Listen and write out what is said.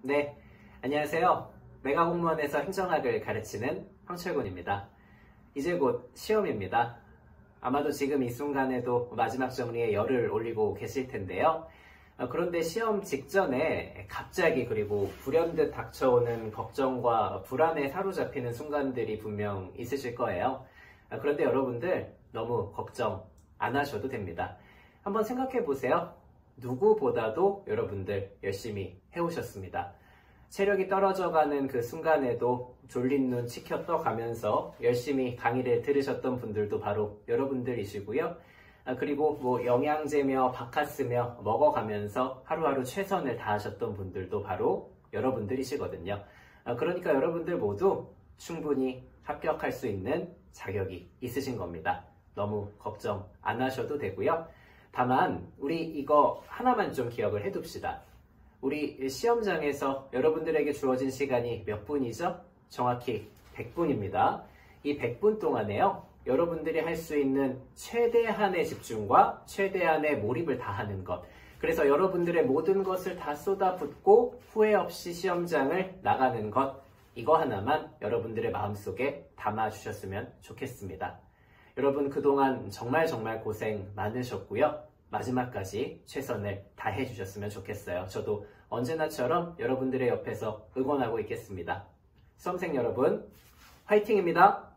네, 안녕하세요. 메가공무원에서 행정학을 가르치는 황철곤입니다. 이제 곧 시험입니다. 아마도 지금 이 순간에도 마지막 정리에 열을 올리고 계실 텐데요. 어, 그런데 시험 직전에 갑자기 그리고 불현듯 닥쳐오는 걱정과 불안에 사로잡히는 순간들이 분명 있으실 거예요. 어, 그런데 여러분들 너무 걱정 안 하셔도 됩니다. 한번 생각해 보세요. 누구보다도 여러분들 열심히 해오셨습니다. 체력이 떨어져가는 그 순간에도 졸린 눈 치켜 떠가면서 열심히 강의를 들으셨던 분들도 바로 여러분들이시고요. 아, 그리고 뭐 영양제며 바카스며 먹어가면서 하루하루 최선을 다하셨던 분들도 바로 여러분들이시거든요. 아, 그러니까 여러분들 모두 충분히 합격할 수 있는 자격이 있으신 겁니다. 너무 걱정 안 하셔도 되고요. 다만 우리 이거 하나만 좀 기억을 해둡시다. 우리 시험장에서 여러분들에게 주어진 시간이 몇 분이죠? 정확히 100분입니다. 이 100분 동안에요. 여러분들이 할 수 있는 최대한의 집중과 최대한의 몰입을 다하는 것. 그래서 여러분들의 모든 것을 다 쏟아붓고 후회 없이 시험장을 나가는 것. 이거 하나만 여러분들의 마음속에 담아주셨으면 좋겠습니다. 여러분 그동안 정말 정말 고생 많으셨고요. 마지막까지 최선을 다해 주셨으면 좋겠어요. 저도 언제나처럼 여러분들의 옆에서 응원하고 있겠습니다. 수험생 여러분, 화이팅입니다.